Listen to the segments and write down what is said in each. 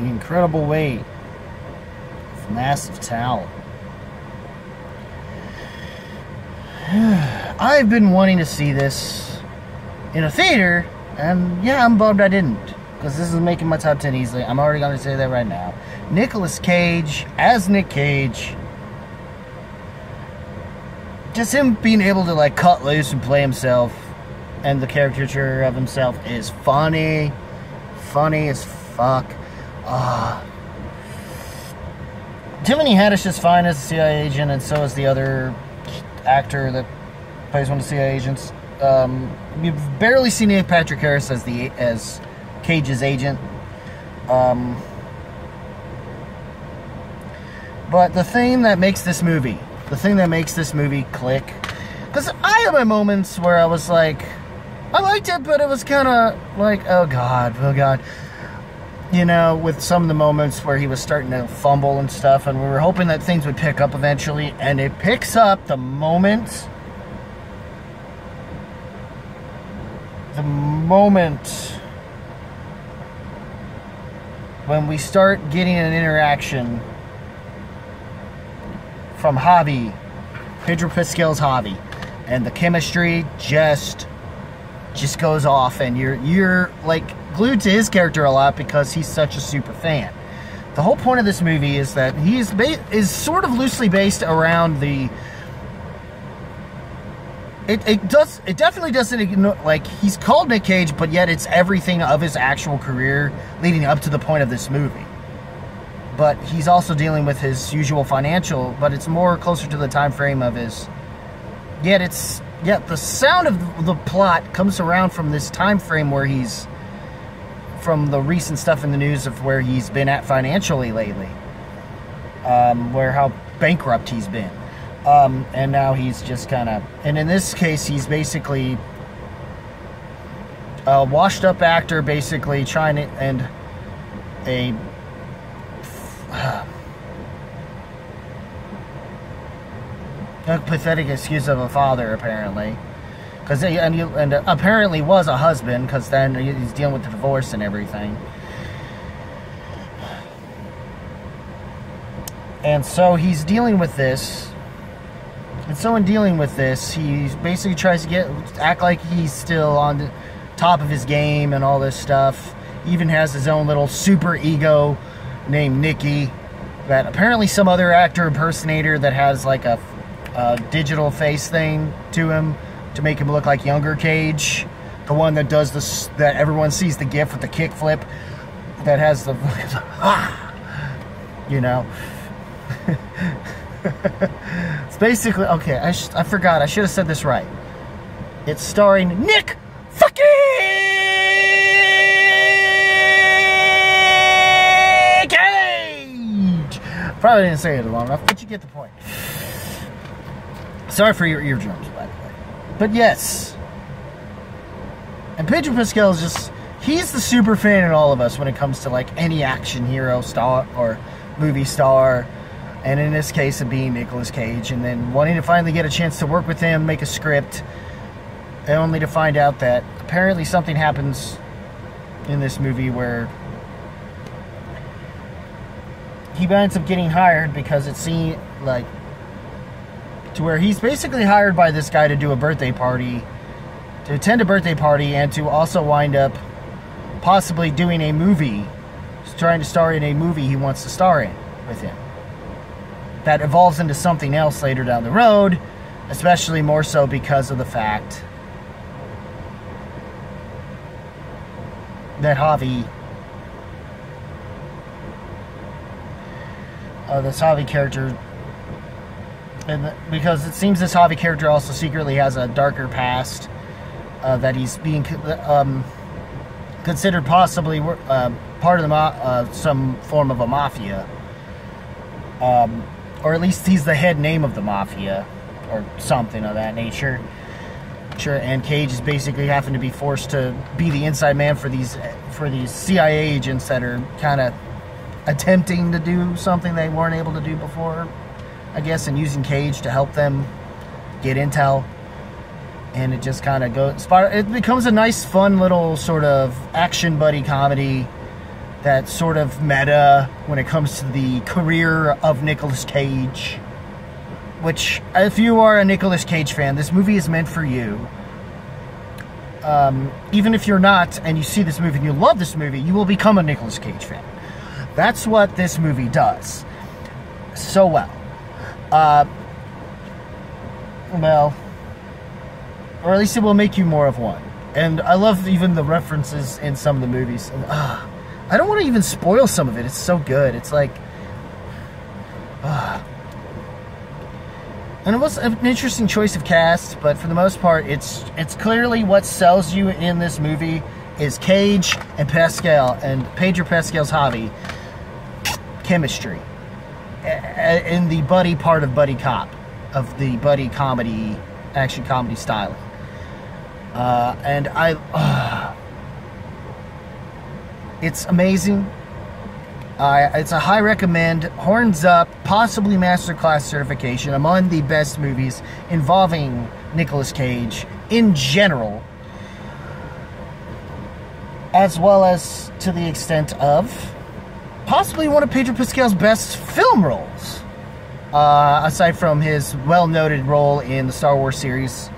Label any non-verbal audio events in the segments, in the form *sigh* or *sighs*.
the incredible weight of massive talent. *sighs* I've been wanting to see this in a theater, and yeah, I'm bummed I didn't. Because this is making my top 10 easily. I'm already going to say that right now. Nicolas Cage as Nick Cage. Just him being able to like cut loose and play himself and the caricature of himself is funny. Funny as fuck. Uh, Tiffany Haddish is fine as a CIA agent, and so is the other actor that plays one of the CIA agents. Um, you've barely seen Neil Patrick Harris as the as Cage's agent. Um, but the thing that makes this movie, the thing that makes this movie click, because I had my moments where I was like, I liked it, but it was kind of like, oh god, oh god. You know, with some of the moments where he was starting to fumble and stuff, and we were hoping that things would pick up eventually, and it picks up the moment. The moment when we start getting an interaction from Javi, Pedro Pascal's Javi, and the chemistry just just goes off, and you're you're like glued to his character a lot because he's such a super fan. The whole point of this movie is that he is is sort of loosely based around the. It, it does it definitely doesn't ignore, like he's called Nick Cage, but yet it's everything of his actual career leading up to the point of this movie. But he's also dealing with his usual financial, but it's more closer to the time frame of his. Yet it's yet the sound of the plot comes around from this time frame where he's from the recent stuff in the news of where he's been at financially lately, um, where how bankrupt he's been, um, and now he's just kind of. And in this case, he's basically a washed-up actor, basically trying to and a. *sighs* a pathetic excuse of a father, apparently. Because and, he, and apparently was a husband, because then he's dealing with the divorce and everything. And so he's dealing with this. And so in dealing with this, he basically tries to get act like he's still on the top of his game and all this stuff. Even has his own little super ego named Nicky that apparently some other actor impersonator that has like a uh, digital face thing to him to make him look like younger Cage, the one that does this that everyone sees the gif with the kickflip that has the *laughs* ah, you know. *laughs* it's basically okay. I I forgot. I should have said this right. It's starring Nick fucking Cage. Probably didn't say it long enough, but you get the point. Sorry for your eardrums, by the way. But yes. And Pedro Pascal is just, he's the super fan in all of us when it comes to like any action hero star or movie star. And in this case, of being Nicolas Cage. And then wanting to finally get a chance to work with him, make a script. And only to find out that apparently something happens in this movie where he ends up getting hired because it seemed like to where he's basically hired by this guy to do a birthday party, to attend a birthday party, and to also wind up possibly doing a movie, trying to star in a movie he wants to star in with him. That evolves into something else later down the road, especially more so because of the fact that Javi. Uh, this Javi character because it seems this Javi character also secretly has a darker past uh, that he's being um, considered possibly uh, part of the uh, some form of a mafia, um, or at least he's the head name of the mafia, or something of that nature. Sure, and Cage is basically having to be forced to be the inside man for these for these CIA agents that are kind of attempting to do something they weren't able to do before. I guess, and using Cage to help them get intel. And it just kind of goes. It becomes a nice, fun little sort of action buddy comedy that sort of meta when it comes to the career of Nicolas Cage. Which, if you are a Nicolas Cage fan, this movie is meant for you. Um, even if you're not, and you see this movie and you love this movie, you will become a Nicolas Cage fan. That's what this movie does so well. Uh, well, or at least it will make you more of one. And I love even the references in some of the movies. And, uh, I don't want to even spoil some of it. It's so good. It's like, uh, and it was an interesting choice of cast, but for the most part, it's it's clearly what sells you in this movie is Cage and Pascal and Pedro Pascal's Javi, chemistry, in the buddy part of buddy cop, of the buddy comedy, action comedy style. Uh, and I, uh, it's amazing. Uh, it's a high recommend, horns up, possibly masterclass certification among the best movies involving Nicolas Cage in general, as well as to the extent of possibly one of Pedro Pascal's best film roles. Uh, aside from his well noted role in the Star Wars series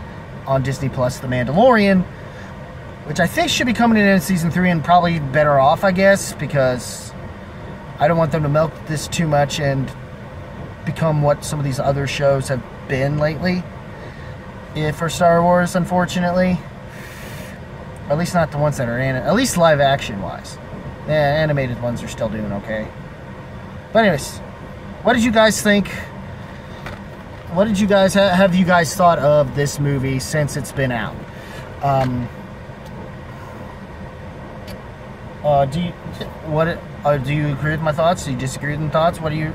on Disney Plus, The Mandalorian, which I think should be coming in season three and probably better off, I guess, because I don't want them to milk this too much and become what some of these other shows have been lately. If for Star Wars, unfortunately. Or at least not the ones that are in it. At least live action wise. Yeah, animated ones are still doing okay. But anyways, what did you guys think? What did you guys ha have you guys thought of this movie since it's been out? Um, uh, do you what? Uh, do you agree with my thoughts? Do you disagree with my thoughts? What are your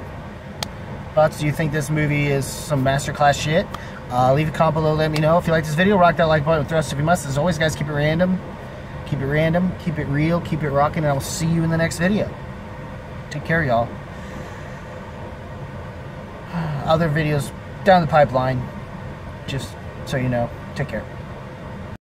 thoughts? Do you think this movie is some masterclass shit? Uh, leave a comment below. Let me know if you like this video. Rock that like button with thrust if you must. As always, guys, keep it random. Keep it random. Keep it real. Keep it rocking. And I will see you in the next video. Take care, y'all. *sighs* Other videos down the pipeline. Just so you know. Take care.